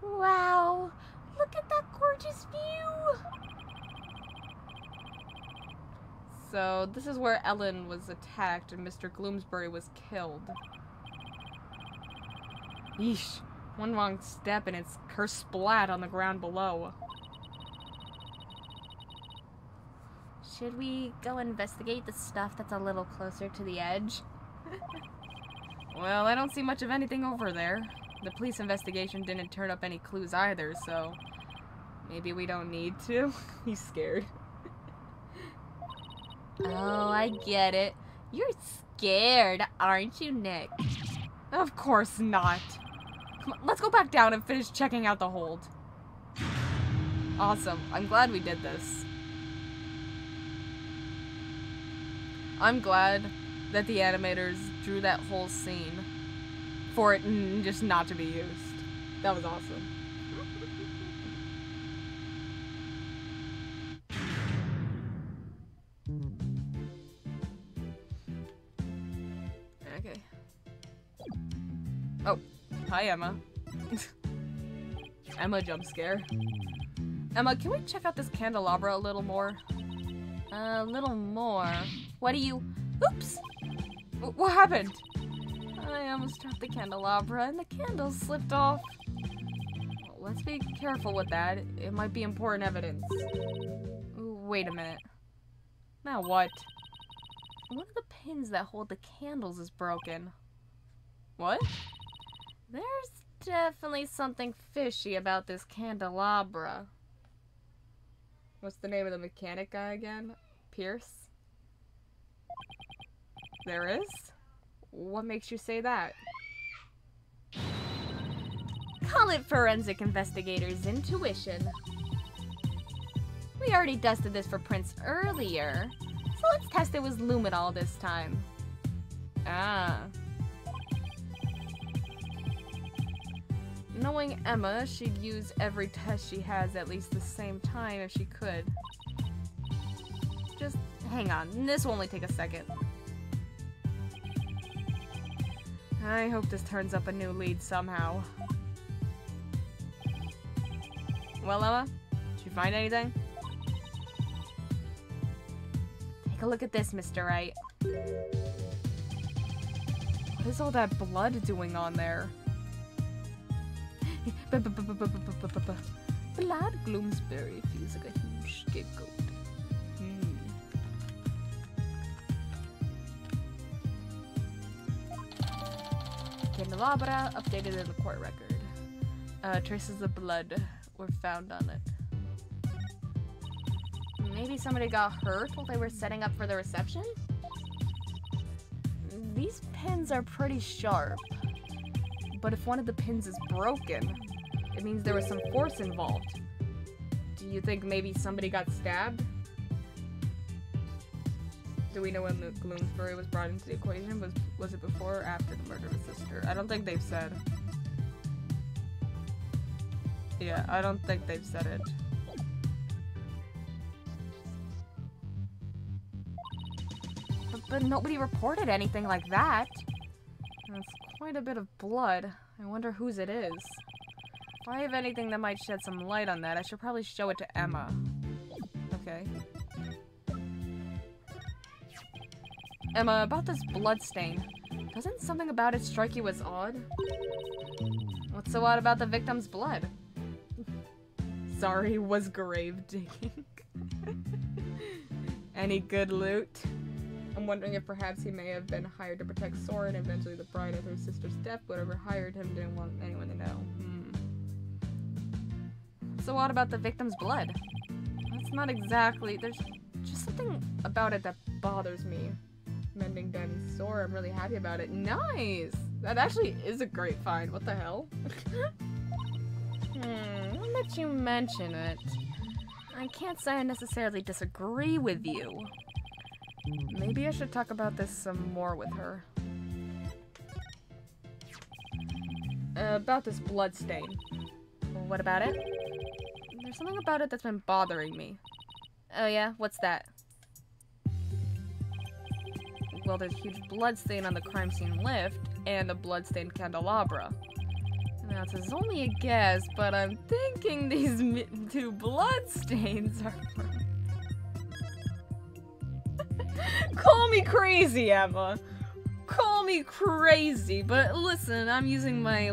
B: Wow, look at that gorgeous view.
A: So, this is where Ellen was attacked and Mr. Gloomsbury was killed. Yeesh. One wrong step and it's cursed splat on the ground below.
B: Should we go investigate the stuff that's a little closer to the edge?
A: Well, I don't see much of anything over there. The police investigation didn't turn up any clues either, so maybe we don't need to. He's scared.
B: Oh, I get it. You're scared, aren't you, Nick?
A: Of course not. On, let's go back down and finish checking out the hold. Awesome. I'm glad we did this. I'm glad that the animators drew that whole scene for it just not to be used. That was awesome. Hi Ema. Ema jump scare. Ema, can we check out this candelabra a little more?
B: A little more. What do you. Oops!
A: Wh- What happened? I almost dropped the candelabra and the candles slipped off. Let's be careful with that. It might be important evidence. Wait a minute. Now what? One of the pins that hold the candles is broken. What?
B: There's definitely something fishy about this candelabra.
A: What's the name of the mechanic guy again? Pierce? There is? What makes you say that?
B: Call it forensic investigators' intuition. We already dusted this for prints earlier, so let's test it with Luminol this time.
A: Ah. Knowing Ema, she'd use every test she has at least the same time if she could. Just hang on, this will only take a second. I hope this turns up a new lead somehow. Well, Ema, did you find anything?
B: Take a look at this, Mr. Wright.
A: What is all that blood doing on there?
B: Blood Gloomsbury feels like a huge scapegoat.
A: Hmm. Candelabra updated in the court record. Uh, traces of blood were found on it.
B: Maybe somebody got hurt while they were setting up for the reception?
A: These pins are pretty sharp. But if one of the pins is broken, it means there was some force involved. Do you think maybe somebody got stabbed? Do we know when the Gloomsbury was brought into the equation? Was was it before or after the murder of his sister? I don't think they've said. Yeah, I don't think they've said it.
B: But, but nobody reported anything like that.
A: That's quite a bit of blood. I wonder whose it is. If I have anything that might shed some light on that, I should probably show it to Ema. Okay. Ema, about this blood stain. Doesn't something about it strike you as odd? What's so odd about the victim's blood? Sorry, was grave digging. Any good loot? I'm wondering if perhaps he may have been hired to protect Sora and eventually the bride of her sister's death. Whatever hired him didn't want anyone to know. Hmm. So what about the victim's blood? That's not exactly. There's just something about it that bothers me. mending Danny's sore. I'm really happy about it. Nice! That actually is a great find. What the hell? hmm, now that you mention it, I can't say I necessarily disagree with you. Maybe I should talk about this some more with her. Uh, about this blood stain. What about it? There's something about it that's been bothering me. Oh yeah? What's that? Well, there's a huge blood stain on the crime scene lift, and a blood-stained candelabra. Now, only a guess, but I'm thinking these two blood stains are Call me crazy, Ema. Call me crazy, but listen, I'm using my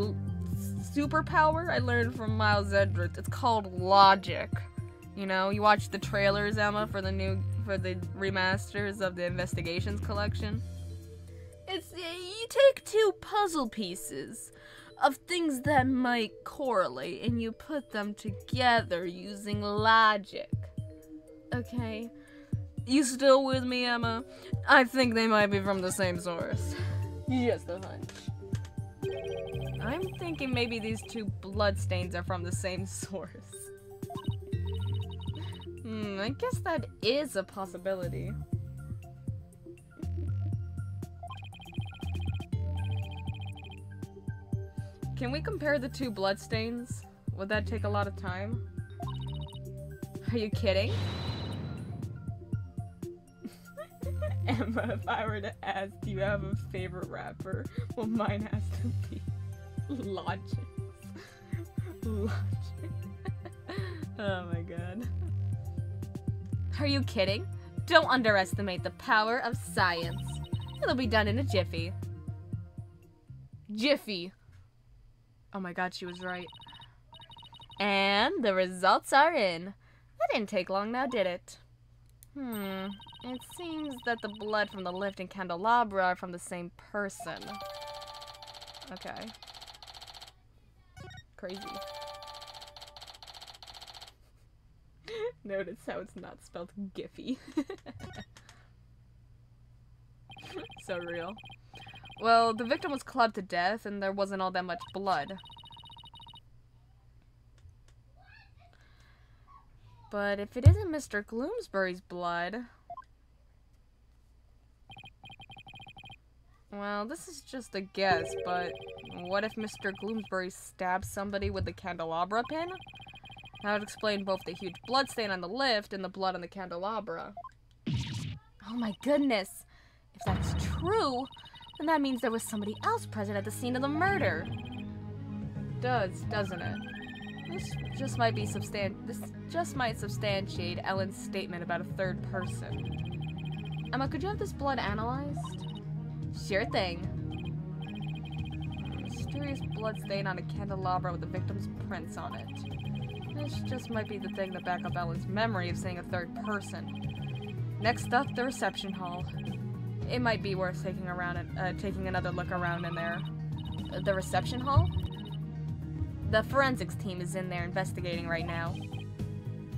A: superpower I learned from Miles Edgeworth. It's called logic. You know, you watch the trailers, Ema, for the new for the remasters of the Investigations collection. It's you take two puzzle pieces of things that might correlate and you put them together using logic. Okay? You still with me, Ema? I think they might be from the same source. Just a hunch. I'm thinking maybe these two bloodstains are from the same source. Hmm, I guess that is a possibility. Can we compare the two bloodstains? Would that take a lot of time? Are you kidding? Ema, if I were to ask, do you have a favorite rapper? Well, mine has to be Logic. Logic. oh my god. Are you kidding? Don't underestimate the power of science. It'll be done in a jiffy. Jiffy. Oh my god, she was right. And the results are in. That didn't take long now, did it? Hmm. It seems that the blood from the lift and candelabra are from the same person. Okay. Crazy. Notice how it's not spelled Giphy. so real. Well, the victim was clubbed to death and there wasn't all that much blood. But if it isn't Mr. Gloomsbury's blood... Well, this is just a guess, but what if Mr. Gloomsbury stabbed somebody with the candelabra pin? That would explain both the huge blood stain on the lift and the blood on the candelabra. Oh my goodness! If that's true, then that means there was somebody else present at the scene of the murder. It does, doesn't it? This just might be substan- this just might substantiate Ellen's statement about a third person. Ema, could you have this blood analyzed? Sure thing. Mysterious blood stain on a candelabra with the victim's prints on it. This just might be the thing to back up Ellen's memory of seeing a third person. Next up, the reception hall. It might be worth taking around and uh, taking another look around in there. Uh, the reception hall? The forensics team is in there investigating right now.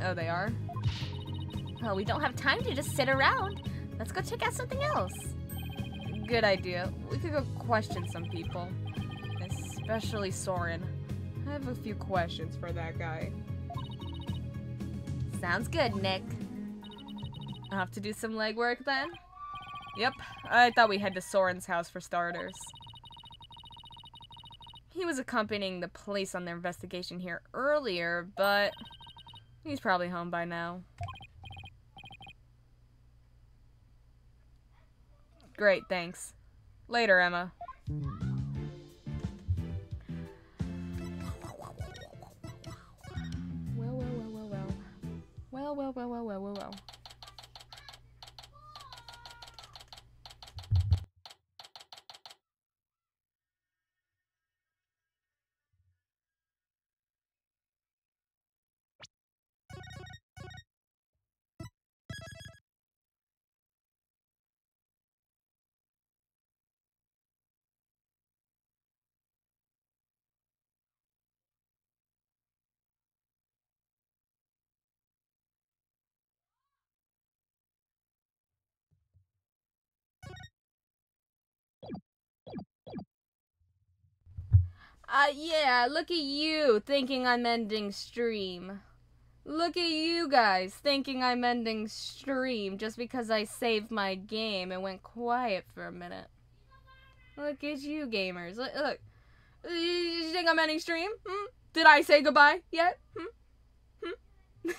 A: Oh, they are? Well, we don't have time to just sit around. Let's go check out something else. Good idea. We could go question some people. Especially Sorin. I have a few questions for that guy. Sounds good, Nick. I'll have to do some legwork then? Yep, I thought we head to Sorin's house for starters. He was accompanying the police on their investigation here earlier, but he's probably home by now. Great, thanks. Later, Ema. Well, well, well, well, well. Well, well, well, well, well, well, well. Uh, yeah, look at you thinking I'm ending stream. Look at you guys thinking I'm ending stream just because I saved my game and went quiet for a minute. Look at you gamers. Look, look. You think I'm ending stream? Hmm? Did I say goodbye yet? Hmm? Hmm?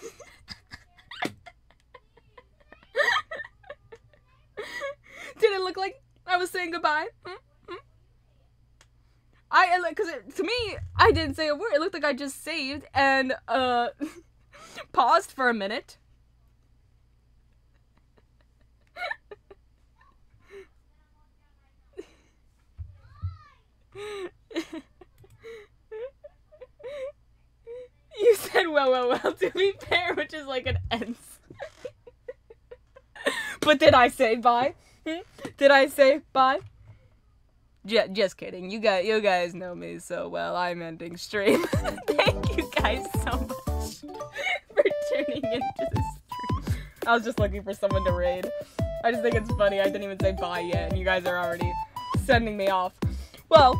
A: Did it look like I was saying goodbye? Hmm? I because to me I didn't say a word. It looked like I just saved and uh paused for a minute. you said well, well, well. To be fair, which is like an ends. but did I say bye? Hmm? Did I say bye? Just kidding. You guys, you guys know me so well. I'm ending stream. Thank you guys so much for tuning into this stream. I was just looking for someone to raid. I just think it's funny. I didn't even say bye yet, and you guys are already sending me off. Well,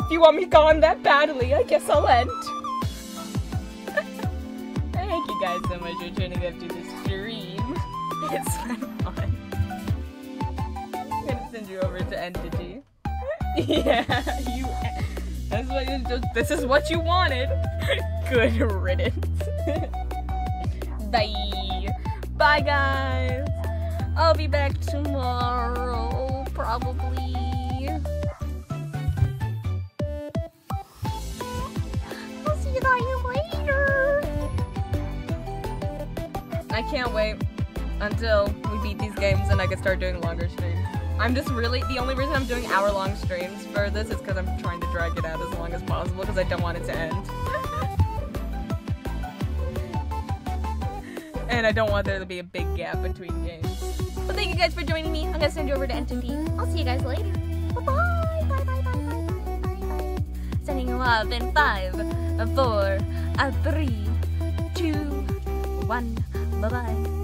A: if you want me gone that badly, I guess I'll end. Thank you guys so much for tuning into the stream. It's been fun. I'm gonna send you over to Entity. yeah, you. That's what you just. This is what you wanted. Good riddance. Bye. Bye, guys. I'll be back tomorrow, probably. I'll see you guys later. I can't wait until we beat these games and I can start doing longer streams. I'm just really the only reason I'm doing hour long streams for this is because I'm trying to drag it out as long as possible because I don't want it to end. and I don't want there to be a big gap between games. Well, thank you guys for joining me. I'm gonna send you over to Entity. I'll see you guys later. Bye bye. Bye bye bye bye bye bye. Sending off in five, four, three, two, one. Bye bye.